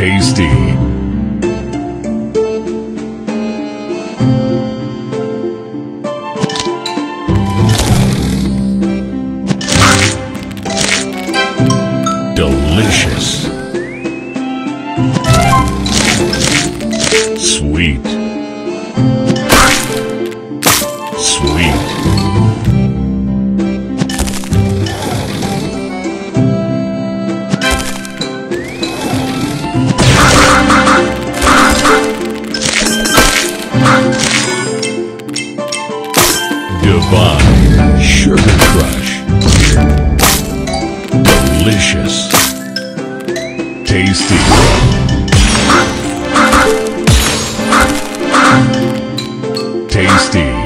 tasty. Delicious. Sweet. Sweet. by Sugar Crush. Delicious. Tasty. Tasty.